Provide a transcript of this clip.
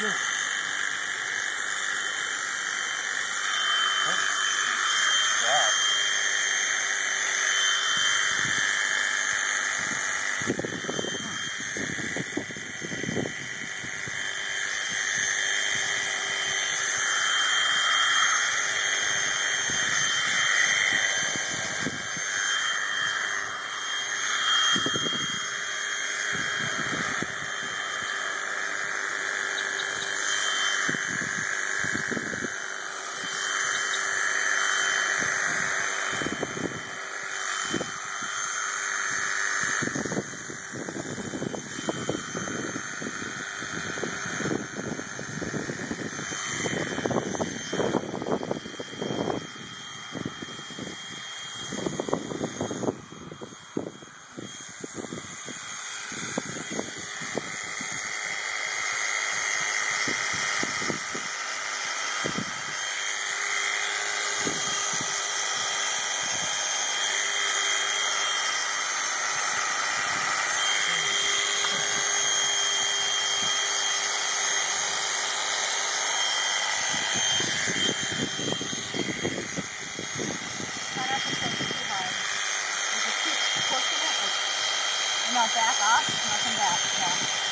Good. Not back off, nothing back. Yeah.